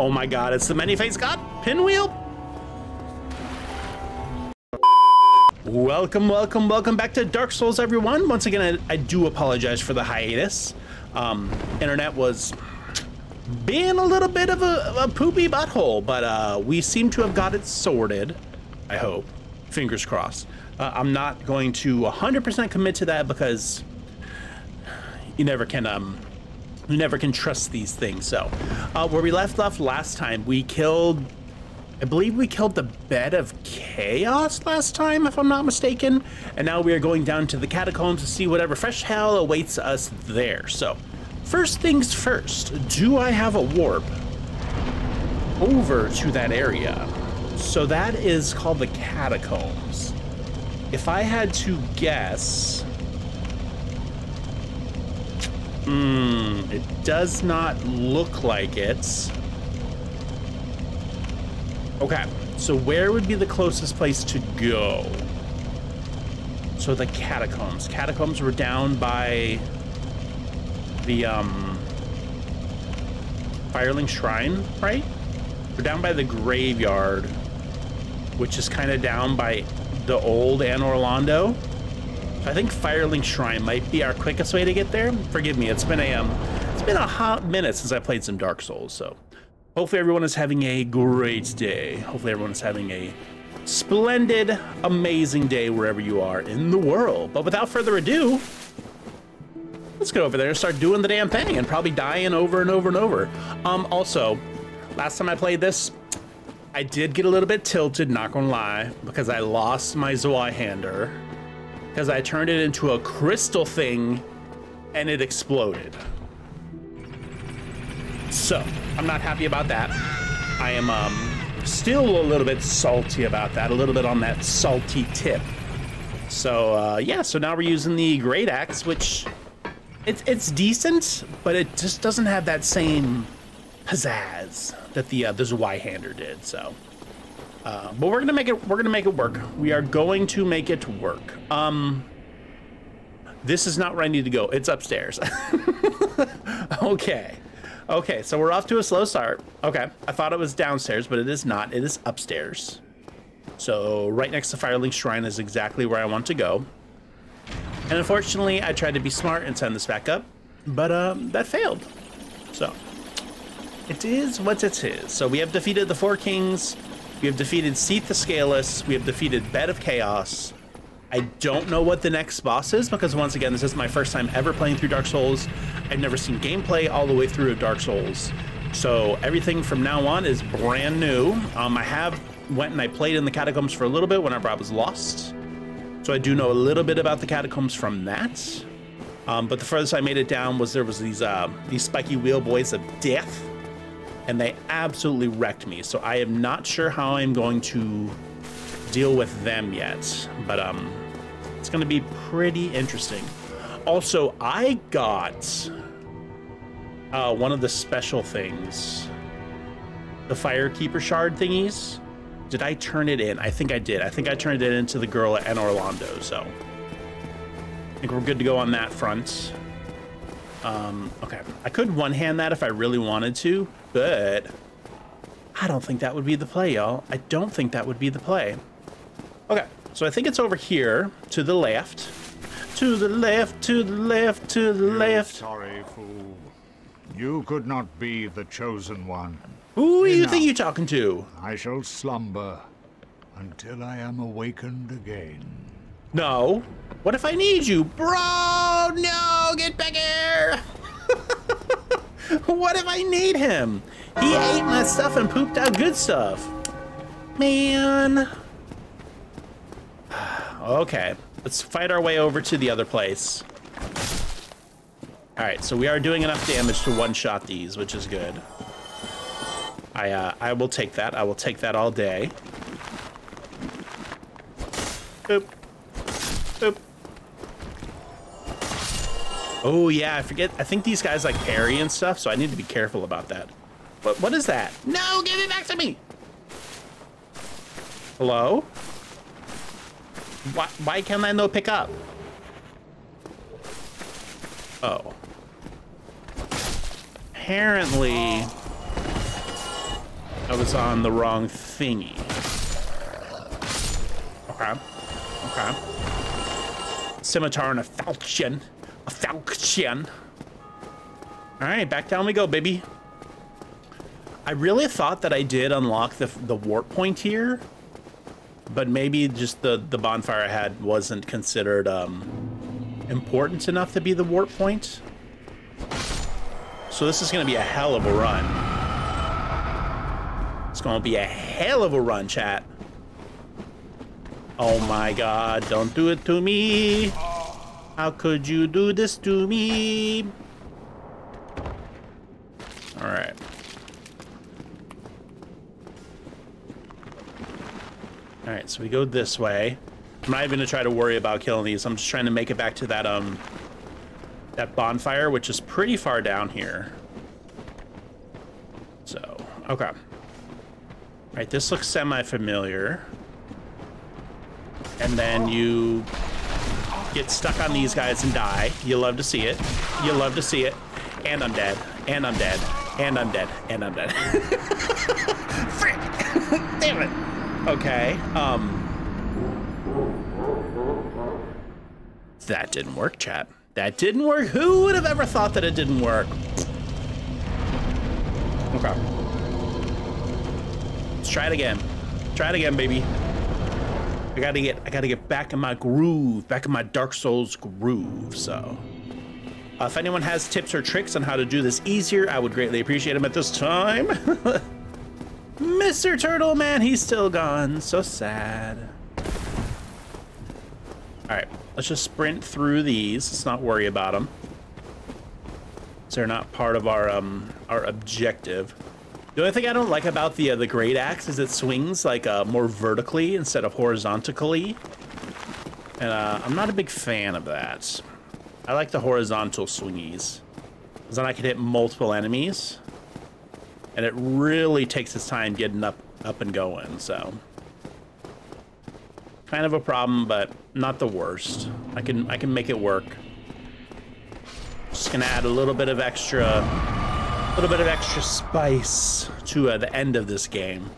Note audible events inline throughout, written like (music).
Oh my god, it's the many-faced god pinwheel. Welcome, welcome, welcome back to Dark Souls, everyone. Once again, I, I do apologize for the hiatus. Um, internet was being a little bit of a, a poopy butthole, but uh, we seem to have got it sorted. I hope. Fingers crossed. Uh, I'm not going to 100% commit to that because you never can um you never can trust these things. So, uh, where we left off last time, we killed I believe we killed the Bed of Chaos last time, if I'm not mistaken. And now we are going down to the catacombs to see whatever fresh hell awaits us there. So, first things first, do I have a warp over to that area? So that is called the catacombs. If I had to guess... Hmm, it does not look like it. Okay, so where would be the closest place to go? So the catacombs. Catacombs were down by the um Firelink Shrine, right? We're down by the graveyard, which is kind of down by the old Anor Londo. I think Firelink Shrine might be our quickest way to get there. Forgive me, it's been a um, it's been a hot minute since I played some Dark Souls, so Hopefully everyone is having a great day. Hopefully everyone is having a splendid, amazing day wherever you are in the world. But without further ado, let's go over there and start doing the damn thing and probably dying over and over and over. Um, also, last time I played this, I did get a little bit tilted, not gonna lie, because I lost my Zweihander because I turned it into a crystal thing and it exploded. So, I'm not happy about that. I am um, still a little bit salty about that, a little bit on that salty tip. So, uh, yeah, so now we're using the Great Axe, which it's, it's decent, but it just doesn't have that same pizzazz that the, uh, the Zweihander did, so. Uh, but we're gonna make it, we're gonna make it work. We are going to make it work. Um, this is not where I need to go. It's upstairs. (laughs) okay. Okay, so we're off to a slow start. Okay, I thought it was downstairs, but it is not. It is upstairs. So right next to Firelink Shrine is exactly where I want to go. And unfortunately, I tried to be smart and send this back up, but um, that failed. So it is what it is. So we have defeated the Four Kings. We have defeated Seath the Scaleless. We have defeated Bed of Chaos. I don't know what the next boss is because once again, this is my first time ever playing through Dark Souls. I've never seen gameplay all the way through of Dark Souls. So everything from now on is brand new. Um, I have went and I played in the catacombs for a little bit whenever I was lost. So I do know a little bit about the catacombs from that. Um, but the furthest I made it down was there was these uh, these spiky wheel boys of death, and they absolutely wrecked me. So I am not sure how I'm going to deal with them yet, but um, it's going to be pretty interesting. Also, I got uh, one of the special things, the Firekeeper Shard thingies. Did I turn it in? I think I did. I think I turned it into the girl at Anor Londo, so I think we're good to go on that front. Um, okay, I could one-hand that if I really wanted to, but I don't think that would be the play, y'all. I don't think that would be the play. Okay, so I think it's over here to the left. To the left, to the left, to the left. Sorry, fool. You could not be the chosen one. Who do you think you're talking to? I shall slumber until I am awakened again. No. What if I need you? Bro, no, get back here. (laughs) what if I need him? He ate my stuff and pooped out good stuff. Man. (sighs) Okay, let's fight our way over to the other place. All right, so we are doing enough damage to one-shot these, which is good. I uh, I will take that. I will take that all day. Boop. Boop. Oh yeah, I forget. I think these guys like parry and stuff, so I need to be careful about that. What what is that? No, give it back to me. Hello? Why, why can't I no pick up? Oh. Apparently... I was on the wrong thingy. Okay. Okay. Scimitar and a falchion. A falchion. All right, back down we go, baby. I really thought that I did unlock the, the warp point here, but maybe just the, the bonfire I had wasn't considered um, important enough to be the warp point. So this is going to be a hell of a run. It's going to be a hell of a run, chat. Oh my god, don't do it to me. How could you do this to me? All right. All right, so we go this way. I'm not even gonna try to worry about killing these. I'm just trying to make it back to that um that bonfire, which is pretty far down here. So, okay. All right, this looks semi-familiar. And then you get stuck on these guys and die. You love to see it. You love to see it. And I'm dead. And I'm dead. And I'm dead. And I'm dead. (laughs) Frick! (laughs) Damn it. Okay. Um. That didn't work, chat. That didn't work. Who would have ever thought that it didn't work? Okay. Let's try it again. Try it again, baby. I gotta get I gotta get back in my groove, back in my Dark Souls groove. So, uh, if anyone has tips or tricks on how to do this easier, I would greatly appreciate them at this time. (laughs) Mr. Turtle Man, he's still gone. So sad. All right, let's just sprint through these. Let's not worry about them. They're not part of our um our objective. The only thing I don't like about the uh, the great axe is it swings like uh, more vertically instead of horizontally, and uh, I'm not a big fan of that. I like the horizontal swingies, because then I can hit multiple enemies, and it really takes its time getting up up and going. So, kind of a problem, but not the worst. I can I can make it work. Just gonna add a little bit of extra a little bit of extra spice to uh, the end of this game.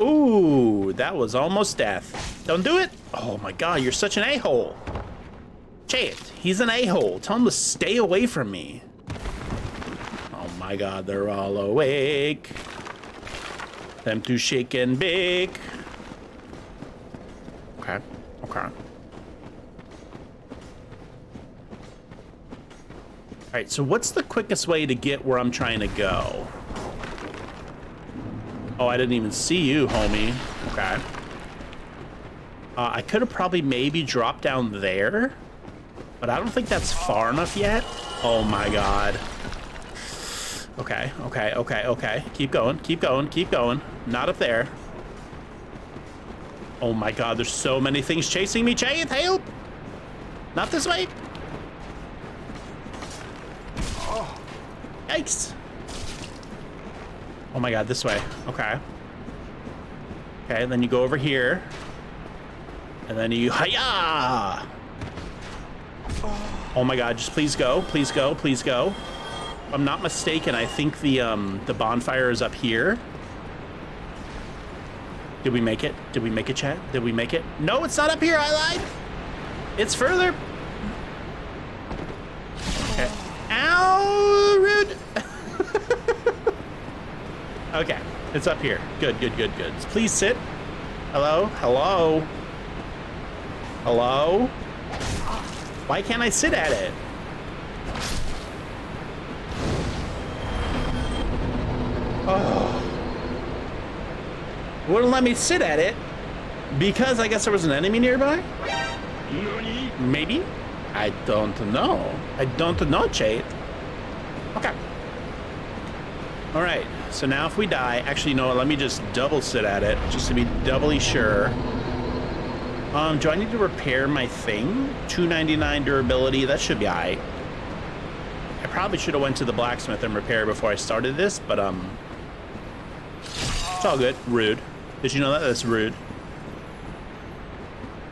Ooh, that was almost death. Don't do it. Oh my god, you're such an a-hole. Chait, he's an a-hole. Tell him to stay away from me. Oh my god, they're all awake. Them two shake and bake. Okay, okay. Right, so what's the quickest way to get where I'm trying to go? Oh, I didn't even see you, homie. Okay. Uh, I could have probably maybe dropped down there, but I don't think that's far enough yet. Oh my god. Okay, okay, okay, okay. Keep going, keep going, keep going. Not up there. Oh my god, there's so many things chasing me. Chase, help! Not this way. Yikes! Oh my god, this way. Okay. Okay, then you go over here. And then you hiya! Oh my god, just please go, please go, please go. If I'm not mistaken, I think the um the bonfire is up here. Did we make it? Did we make it, chat? Did we make it? No, it's not up here, I lied! It's further. Okay. Ow, rude. Okay, it's up here. Good, good, good, good. Please sit. Hello, hello, hello. Why can't I sit at it? Oh. Wouldn't let me sit at it because I guess there was an enemy nearby? Maybe? I don't know. I don't know, Chait. Okay. All right, so now if we die, actually, you know what, let me just double sit at it, just to be doubly sure. Um, do I need to repair my thing? 299 durability, that should be right. I probably should have went to the blacksmith and repaired before I started this, but, um, it's all good. Rude. Did you know that? That's rude.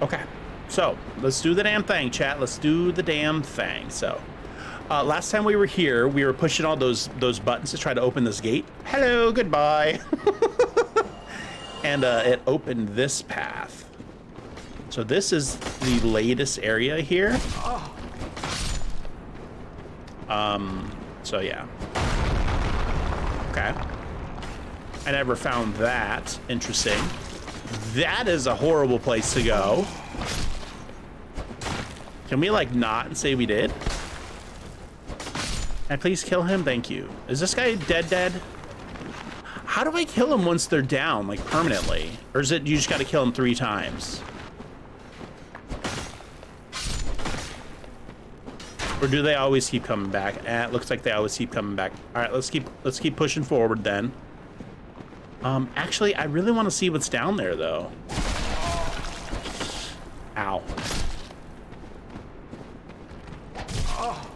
Okay. So, let's do the damn thing, chat. Let's do the damn thing. So, Uh, last time we were here, we were pushing all those those buttons to try to open this gate. Hello, goodbye. (laughs) and uh, it opened this path. So this is the latest area here. Um, so yeah. Okay. I never found that interesting. That is a horrible place to go. Can we like not and say we did? Can I please kill him? Thank you. Is this guy dead dead? How do I kill him once they're down, like permanently? Or is it you just gotta kill him three times? Or do they always keep coming back? Eh, it looks like they always keep coming back. All right, let's keep let's keep pushing forward then. Um, actually, I really want to see what's down there though. Ow.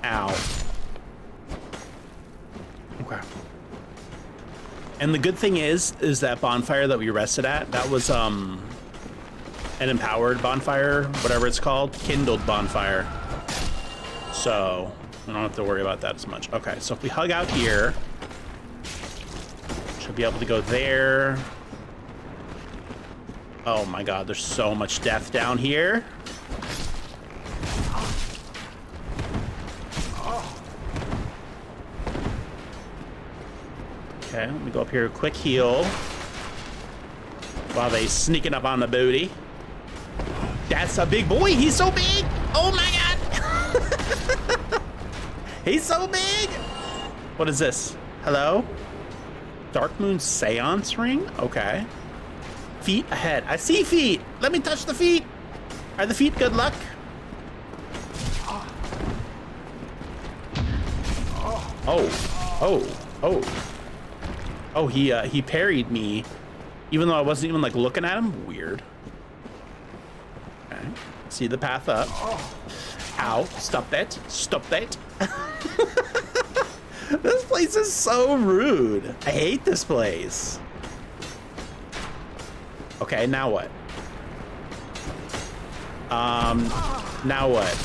Ow. Okay. And the good thing is, is that bonfire that we rested at, that was um an empowered bonfire, whatever it's called, kindled bonfire. So I don't have to worry about that as much. Okay, so if we hug out here, should be able to go there. Oh my god, there's so much death down here. Okay, let me go up here, quick heal. While they sneaking up on the booty. That's a big boy, he's so big! Oh my god! (laughs) he's so big! What is this? Hello? Dark Moon Seance Ring? Okay. Feet ahead. I see feet! Let me touch the feet! Are the feet good luck? Oh. Oh. Oh. Oh, he uh, he parried me, even though I wasn't even like looking at him. Weird. Okay. See the path up. Ow! Stop that! Stop that! (laughs) this place is so rude. I hate this place. Okay, now what? Um, now what?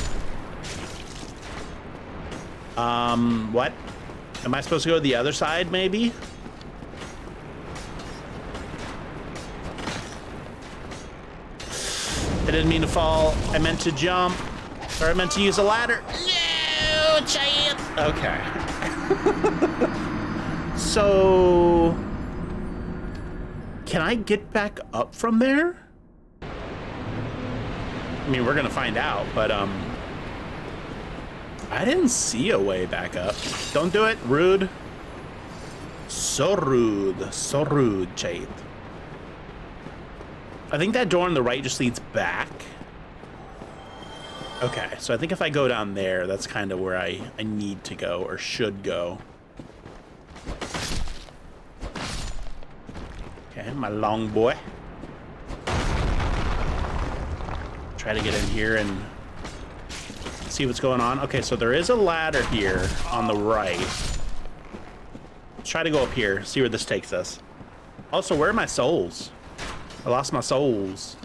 Um, what? Am I supposed to go to the other side, maybe? I didn't mean to fall. I meant to jump. Or I meant to use a ladder. No, giant. Okay. (laughs) so... Can I get back up from there? I mean, we're gonna find out, but, um... I didn't see a way back up. Don't do it. Rude. So rude. So rude, Jade. I think that door on the right just leads back. Okay, so I think if I go down there, that's kind of where I, I need to go or should go. Okay, my long boy. Try to get in here and see what's going on. Okay, so there is a ladder here on the right. Let's try to go up here, see where this takes us. Also, where are my souls? I lost my souls.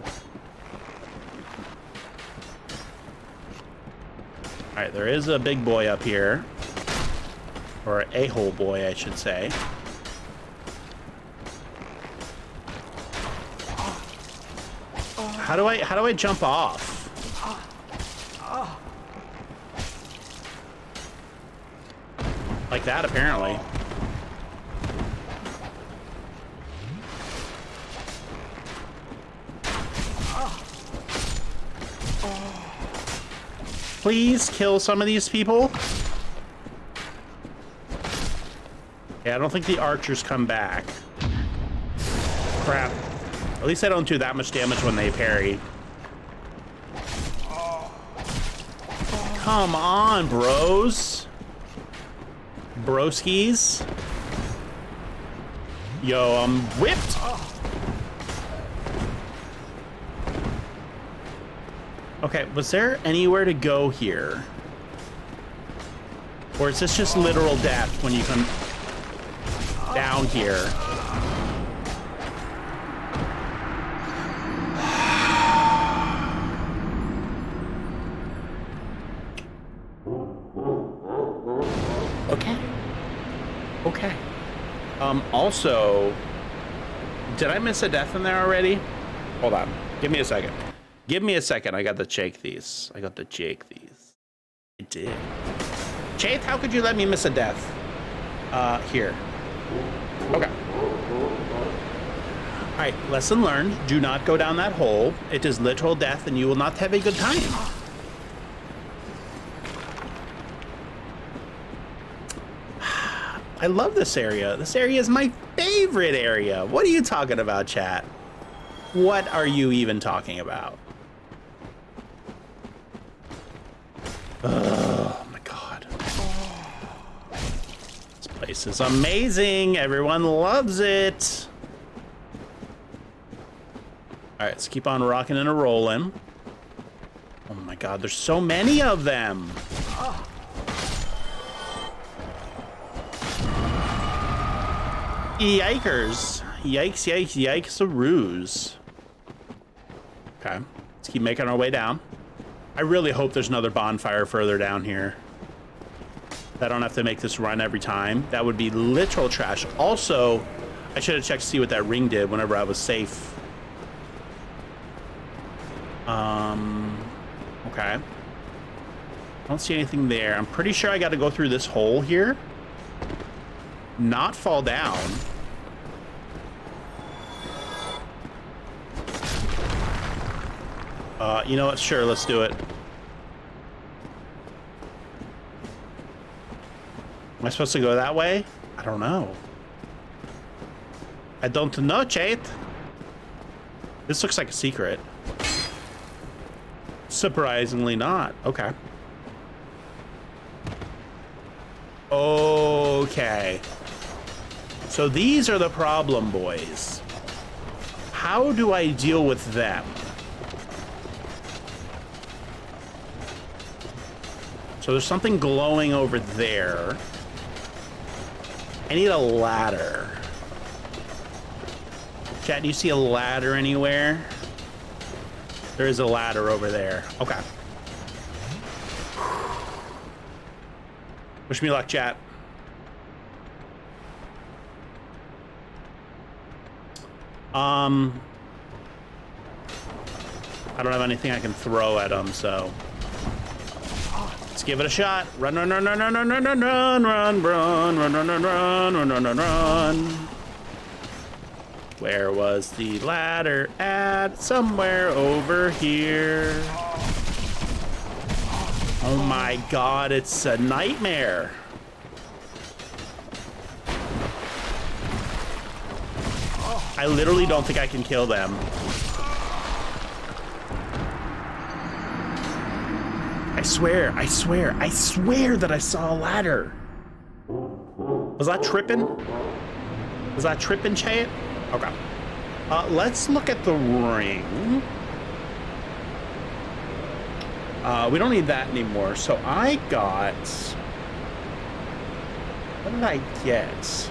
Alright, there is a big boy up here. Or a-hole boy, I should say. How do I how do I jump off? Like that, apparently. Please kill some of these people. Yeah, I don't think the archers come back. Crap. At least I don't do that much damage when they parry. Come on, bros. Broskies. Yo, I'm whipped. Was there anywhere to go here? Or is this just literal death when you come down here? Okay. Okay. Um, also, did I miss a death in there already? Hold on. Give me a second. Give me a second. I got to check these. I got to check these. I did. Chaith, how could you let me miss a death? Uh, here. Okay. All right, lesson learned. Do not go down that hole. It is literal death and you will not have a good time. (sighs) I love this area. This area is my favorite area. What are you talking about, chat? What are you even talking about? Oh my god. This place is amazing. Everyone loves it. All right, let's keep on rocking and a rolling. Oh my god, there's so many of them. Yikers. Yikes, yikes, yikes, a ruse. Okay, let's keep making our way down. I really hope there's another bonfire further down here. I don't have to make this run every time. That would be literal trash. Also, I should have checked to see what that ring did whenever I was safe. Um, okay. I don't see anything there. I'm pretty sure I got to go through this hole here. Not fall down. Uh, you know what? Sure, let's do it. Am I supposed to go that way? I don't know. I don't know, Chait. This looks like a secret. Surprisingly not. Okay. Okay. So these are the problem boys. How do I deal with them? So there's something glowing over there. I need a ladder. Chat, do you see a ladder anywhere? There is a ladder over there. Okay. Wish me luck, chat. Um, I don't have anything I can throw at them, so let's give it a shot. Run, run, run, run, run, run, run, run, run, run, run, run, run, run, run, run, run, run, run. Where was the ladder at? Somewhere over here. Oh my god, it's a nightmare. I literally don't think I can kill them. I swear, I swear, I swear that I saw a ladder. Was that tripping? Was that tripping, Chad? Okay. Uh, let's look at the ring. Uh, we don't need that anymore. So I got... What did I get?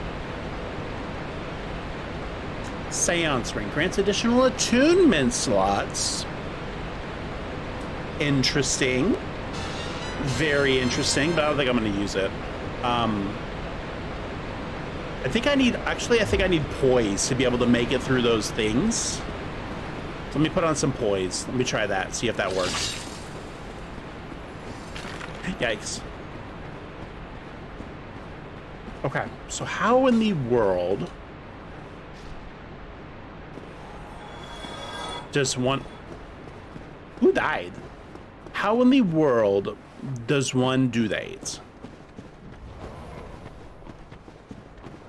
Seance Ring grants additional attunement slots. Interesting. Very interesting, but I don't think I'm going to use it. Um, I think I need, actually, I think I need poise to be able to make it through those things. So let me put on some poise. Let me try that, see if that works. Yikes. Okay, so how in the world does one... Who died? How in the world does one do that?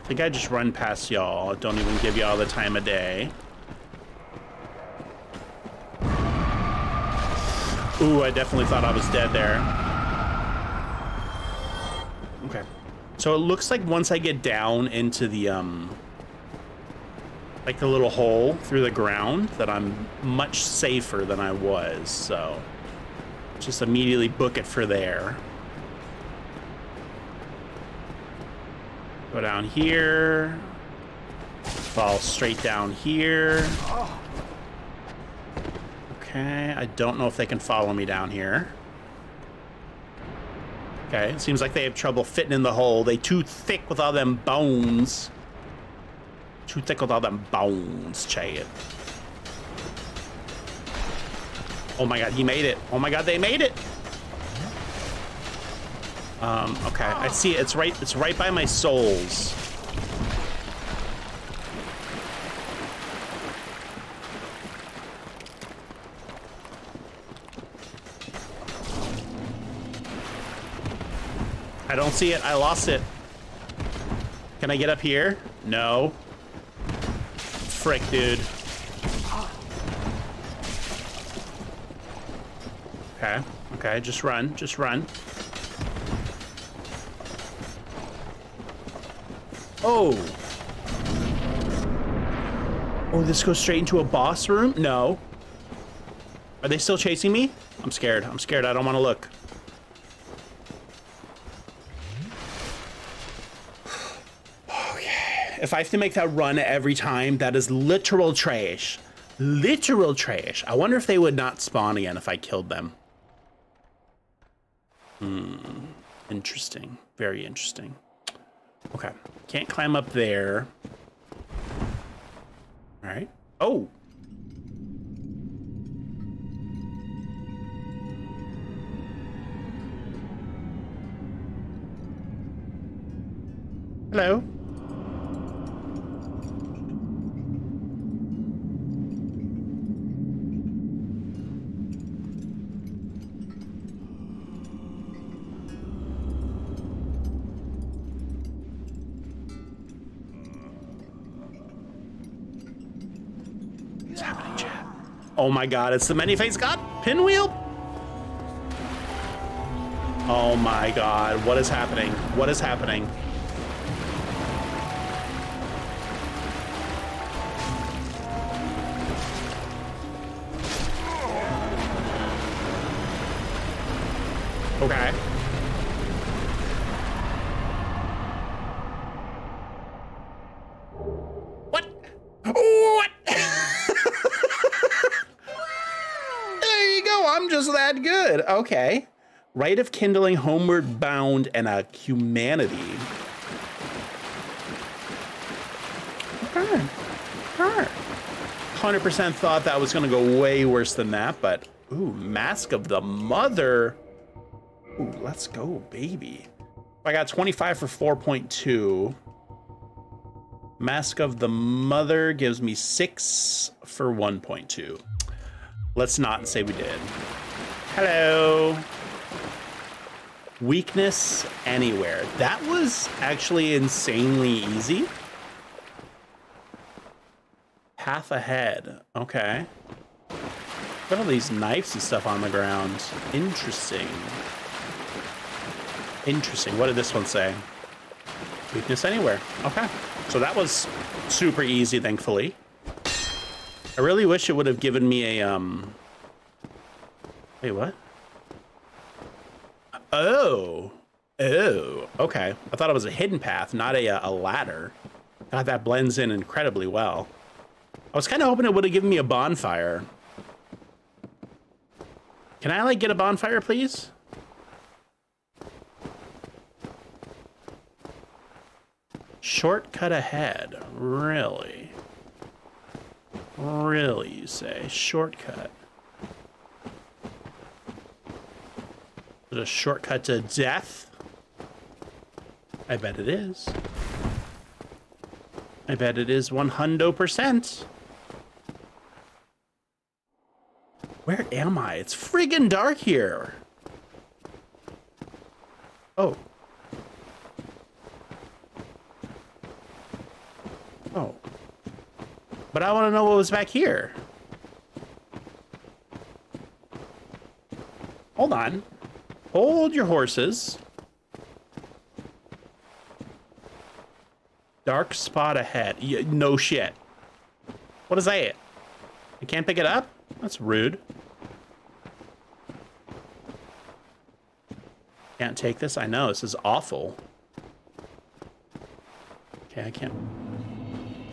I think I just run past y'all. Don't even give y'all the time of day. Ooh, I definitely thought I was dead there. Okay. So it looks like once I get down into the, um, like the little hole through the ground that I'm much safer than I was, so just immediately book it for there. Go down here. Fall straight down here. Okay, I don't know if they can follow me down here. Okay, it seems like they have trouble fitting in the hole. They too thick with all them bones. Too thick with all them bones, Chad. Oh my god, he made it. Oh my god, they made it. Um, okay, I see it. It's right it's right by my souls. I don't see it. I lost it. Can I get up here? No. Frick, dude. Okay. Just run. Just run. Oh. Oh, this goes straight into a boss room? No. Are they still chasing me? I'm scared. I'm scared. I don't want to look. Okay. (sighs) If I have to make that run every time, that is literal trash. Literal trash. I wonder if they would not spawn again if I killed them. Hmm. Interesting. Very interesting. Okay. Can't climb up there. All right. Oh. Hello. Oh my god, it's the many-faced god pinwheel? Oh my god, what is happening? What is happening? Rite of kindling, Homeward Bone, and a humanity. All right. 100% thought that was going to go way worse than that, but ooh, Mask of the Mother. Ooh, let's go, baby. I got 25 for 4.2. Mask of the Mother gives me 6 for 1.2. Let's not say we did. Hello. Weakness anywhere. That was actually insanely easy. Half ahead. Okay. At all these knives and stuff on the ground. Interesting. Interesting. What did this one say? Weakness anywhere. Okay. So that was super easy, thankfully. I really wish it would have given me a, um, Wait, what? Oh. Oh. Okay. I thought it was a hidden path, not a, uh, a ladder. God, that blends in incredibly well. I was kind of hoping it would have given me a bonfire. Can I, like, get a bonfire, please? Shortcut ahead. Really? Really, you say? Shortcut. Is it a shortcut to death? I bet it is. I bet it is 100%. Where am I? It's friggin' dark here. Oh. Oh. But I want to know what was back here. Hold on. Hold your horses. Dark spot ahead. No shit. What is that? I can't pick it up? That's rude. Can't take this? I know, this is awful. Okay, I can't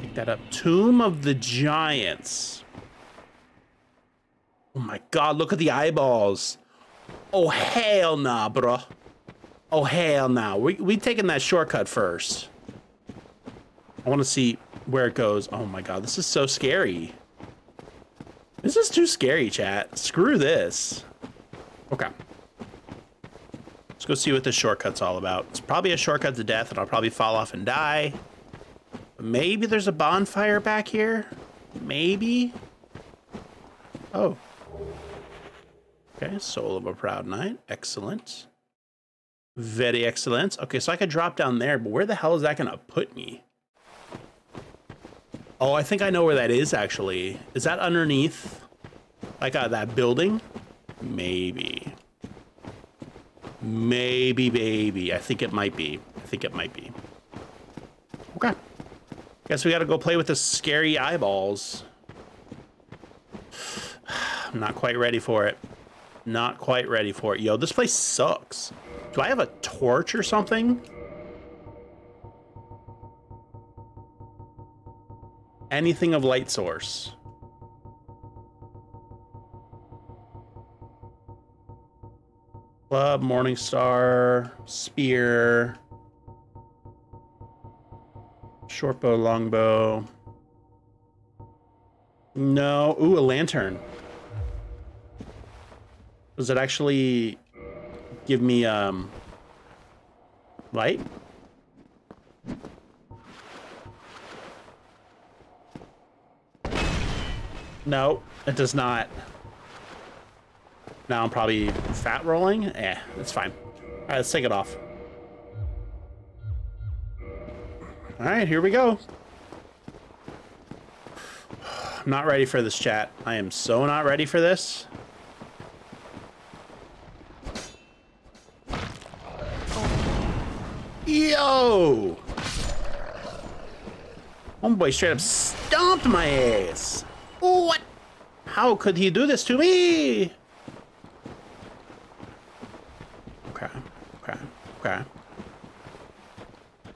pick that up. Tomb of the Giants. Oh my god, look at the eyeballs. Oh, hell nah, bro. Oh, hell no. We, we taking that shortcut first. I want to see where it goes. Oh my god, this is so scary. This is too scary, chat. Screw this. Okay. Let's go see what this shortcut's all about. It's probably a shortcut to death, and I'll probably fall off and die. Maybe there's a bonfire back here? Maybe? Oh. Okay, Soul of a Proud Knight. Excellent. Very excellent. Okay, so I could drop down there, but where the hell is that going to put me? Oh, I think I know where that is, actually. Is that underneath, like, uh, that building? Maybe. Maybe, baby. I think it might be. I think it might be. Okay. Guess we gotta go play with the scary eyeballs. (sighs) I'm not quite ready for it. Not quite ready for it. Yo, this place sucks. Do I have a torch or something? Anything of light source. Club, Morningstar, Spear, Shortbow, longbow. No. Ooh, a lantern. Does it actually give me um light? No, it does not. Now I'm probably fat rolling. Eh, it's fine. All right, let's take it off. All right, here we go. (sighs) I'm not ready for this chat. I am so not ready for this. Yo! Homeboy straight up stomped my ass. What? How could he do this to me? Okay, okay, okay.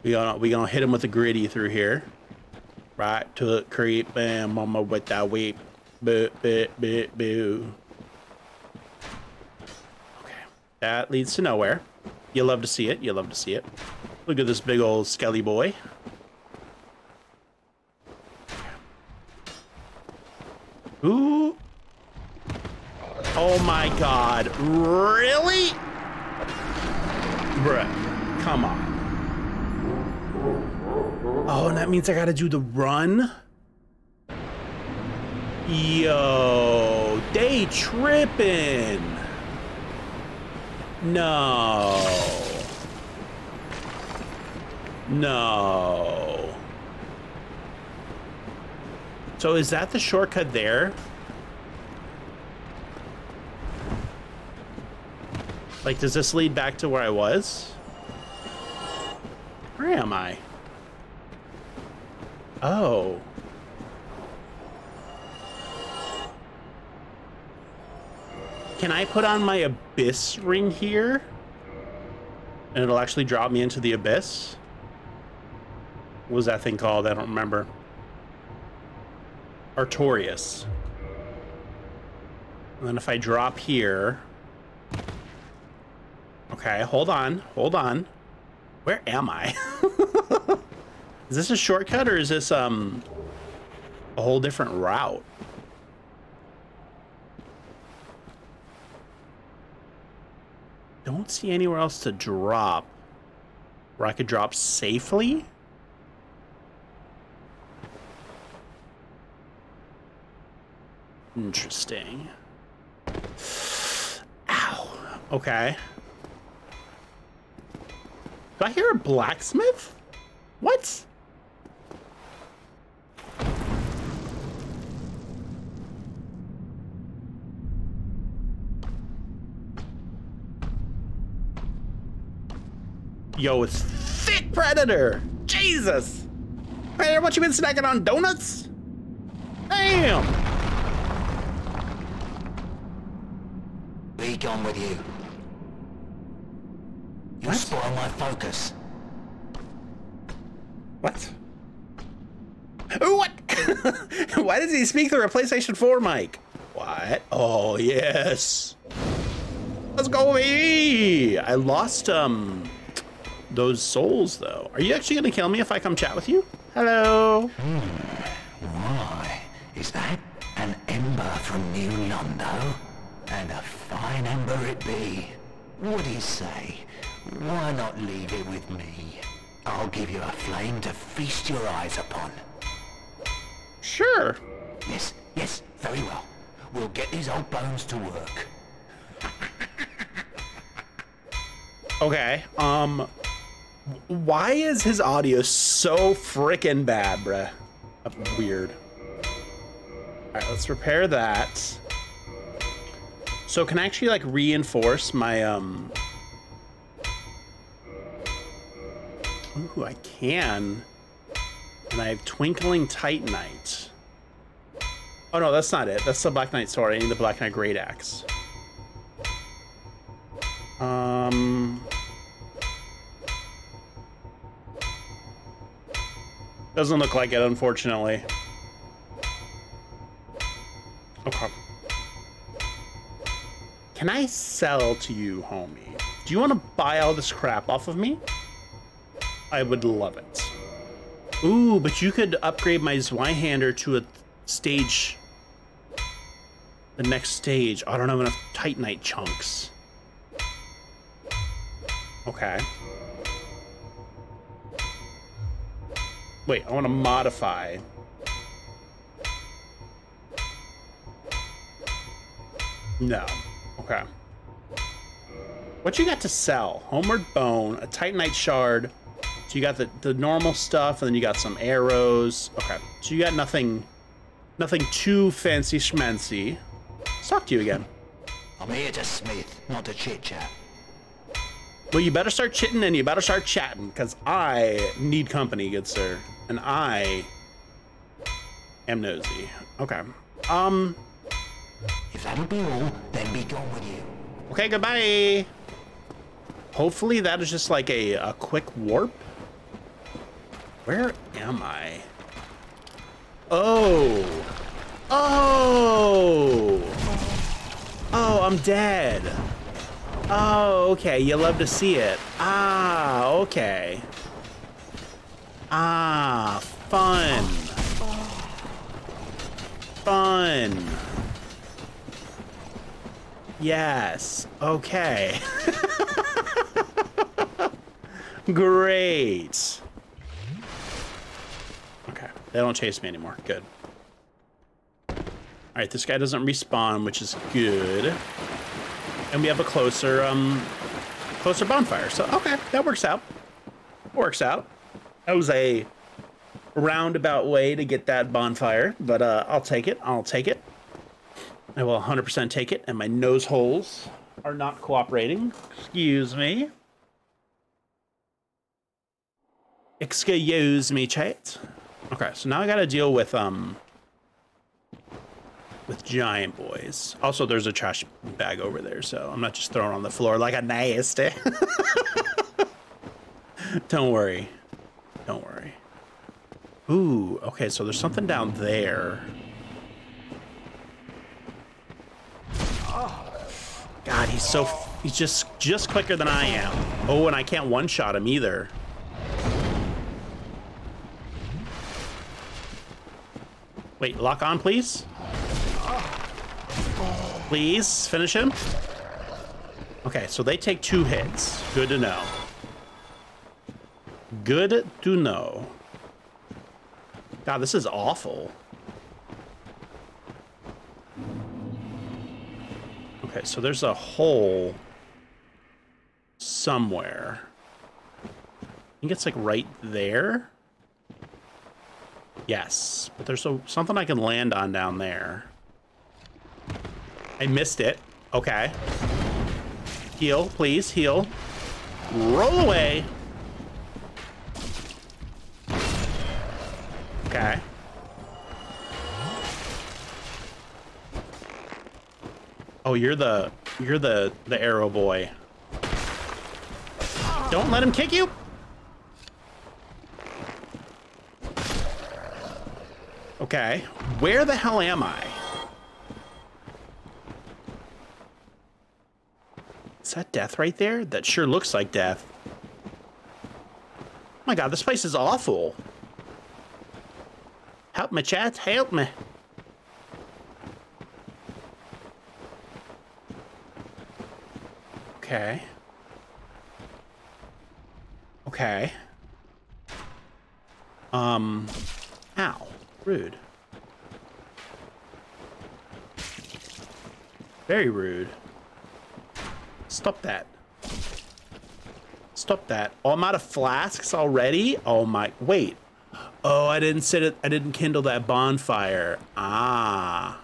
We gonna we gonna hit him with the gritty through here. Right to the creep, bam, mama with that weep. Boo, boo, boo, boo. Okay, that leads to nowhere. You love to see it. You love to see it. Look at this big old skelly boy. Ooh. Oh my god. Really? Bruh. Come on. Oh, and that means I gotta do the run? Yo, they tripping. No. No. So is that the shortcut there? Like, does this lead back to where I was? Where am I? Oh. Can I put on my abyss ring here? And it'll actually drop me into the abyss? What was that thing called? I don't remember. Artorias. And then if I drop here... Okay, hold on, hold on. Where am I? (laughs) is this a shortcut or is this um a whole different route? Don't see anywhere else to drop where I could drop safely. Interesting. Ow. Okay. Do I hear a blacksmith? What? Yo, it's thick predator. Jesus. Hey, what you been snacking on donuts? Damn. Be gone with you. You What? spoil my focus. What? What? (laughs) Why does he speak through a PlayStation 4 mic? What? Oh, yes. Let's go, baby! I lost, um, those souls, though. Are you actually gonna kill me if I come chat with you? Hello? Why, not leave it with me? I'll give you a flame to feast your eyes upon. Sure. Yes, yes, very well. We'll get these old bones to work. Okay, um, why is his audio so freaking bad, bruh? Uh, Weird. All right, let's repair that. So can I actually like reinforce my, um, ooh, I can. And I have Twinkling Titanite. Oh no, that's not it. That's the Black Knight sword. I need the Black Knight Great Axe. Um. Doesn't look like it, unfortunately. Okay. Can I sell to you, homie? Do you want to buy all this crap off of me? I would love it. Ooh, but you could upgrade my Zweihander to a stage. The next stage. I don't have enough Titanite chunks. Okay. Wait, I want to modify. No. Okay. What you got to sell? Homeward Bone, a Titanite Shard. So you got the, the normal stuff, and then you got some arrows. Okay. So you got nothing, nothing too fancy schmancy. Let's talk to you again. I'm here to smith, not to chit-chat. Well, you better start chitting and you better start chatting, because I need company, good sir. And I am nosy. Okay. Um, If that'll be all, then be gone with you. okay, goodbye. Hopefully that is just like a, a quick warp. Where am I? Oh. Oh. Oh, I'm dead. Oh, okay. You love to see it. Ah, okay. Ah, fun. Fun. Yes. Okay. (laughs) Great. They don't chase me anymore. Good. All right, this guy doesn't respawn, which is good. And we have a closer, um, closer bonfire. So, okay, that works out. Works out. That was a roundabout way to get that bonfire, but uh, I'll take it. I'll take it. I will 100% take it, and my nose holes are not cooperating. Excuse me. Excuse me, chat. Okay, so now I gotta deal with, um, with giant boys. Also, there's a trash bag over there, so I'm not just throwing on the floor like a nasty. (laughs) Don't worry. Don't worry. Ooh, okay, so there's something down there. God, he's so he's just just quicker than I am. Oh, and I can't one-shot him either. Wait, lock on, please. Please finish him. Okay, so they take two hits. Good to know. Good to know. God, this is awful. Okay, so there's a hole somewhere. I think it's like right there. Yes, but there's a, something I can land on down there. I missed it. Okay. Heal, please, heal. Roll away. Okay. Oh, you're the you're the the arrow boy. Don't let him kick you. Okay. Where the hell am I? Is that death right there? That sure looks like death. Oh my god, this place is awful. Help me, chat. Help me. Okay. Okay. Um. Rude. Very rude. Stop that. Stop that. Oh, I'm out of flasks already? Oh my, wait. Oh, I didn't sit it, I didn't kindle that bonfire. Ah.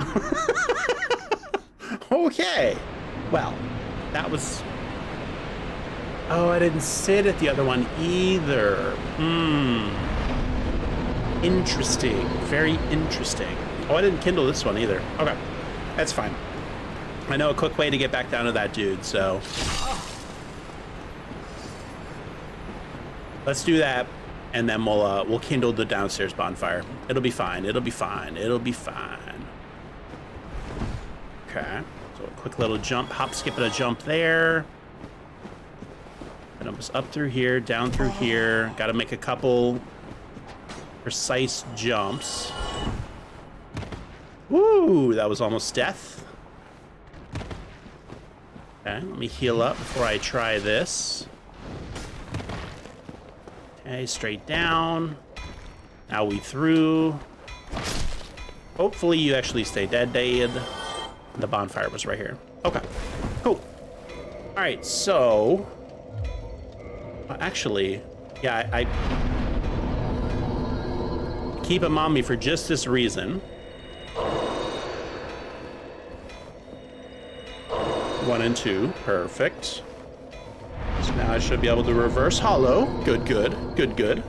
(laughs) okay. Well, that was... Oh, I didn't sit at the other one either. Hmm. Interesting. Very interesting. Oh, I didn't kindle this one either. Okay. That's fine. I know a quick way to get back down to that dude, so... Let's do that, and then we'll, uh, we'll kindle the downstairs bonfire. It'll be fine. It'll be fine. It'll be fine. Okay. So a quick little jump. Hop, skip, and a jump there. Up through here, down through here. Got to make a couple precise jumps. Woo, that was almost death. Okay, let me heal up before I try this. Okay, straight down. Now we through. Hopefully you actually stay dead, dead. The bonfire was right here. Okay, cool. All right, so... Actually, yeah, I, I keep him on me for just this reason. One and two, perfect. So now I should be able to reverse hollow. Good, good, good, good.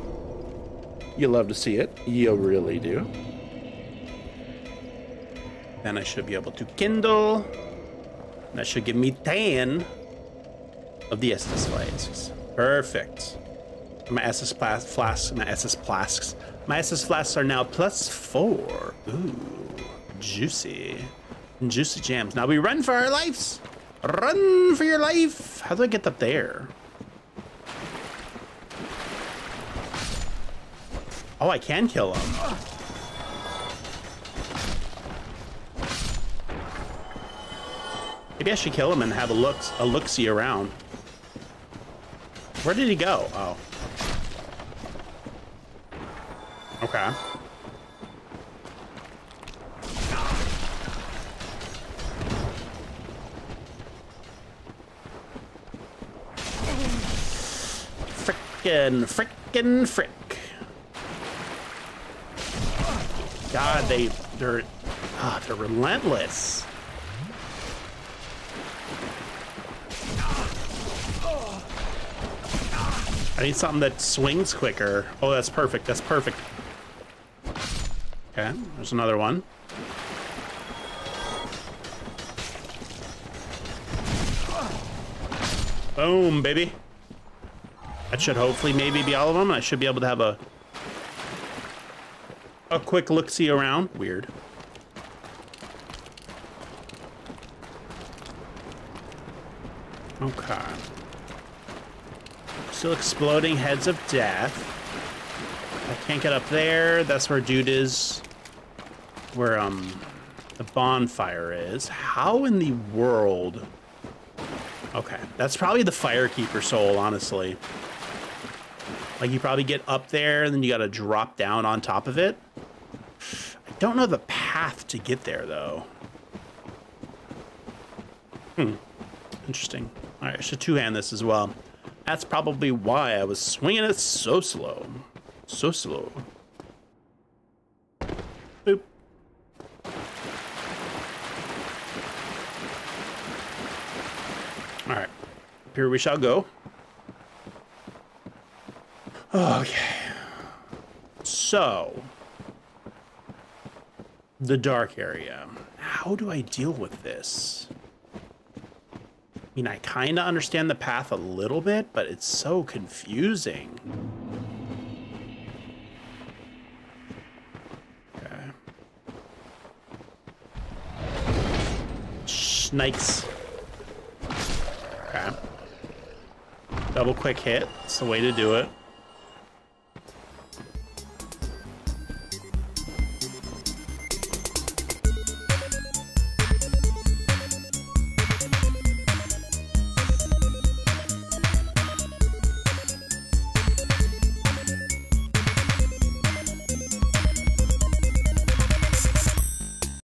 You love to see it. You really do. Then I should be able to kindle. That should give me 10 of the Estus flasks. Perfect. My Estus flasks, my Estus flasks. My Estus flasks are now plus four. Ooh, juicy. Juicy jams. Now we run for our lives. Run for your life. How do I get up there? Oh, I can kill him. Maybe I should kill him and have a look a look see around. Where did he go? Oh. Okay. Frickin' frickin' frick. God, they they're ah, they're relentless. I need something that swings quicker. Oh, that's perfect. That's perfect. Okay, there's another one. Boom, baby. That should hopefully maybe be all of them. I should be able to have a a quick look-see around. Weird. Okay. Still exploding heads of death. I can't get up there. That's where dude is. Where, um, the bonfire is. How in the world... Okay, that's probably the Firekeeper soul, honestly. Like, you probably get up there, and then you gotta drop down on top of it. I don't know the path to get there, though. Hmm. Interesting. All right, I should two-hand this as well. That's probably why I was swinging it so slow. So slow. Boop. All right. Here we shall go. Okay. So, the dark area. How do I deal with this? mean, I kind of understand the path a little bit, but it's so confusing. Snakes. Okay. Double quick hit. It's the way to do it.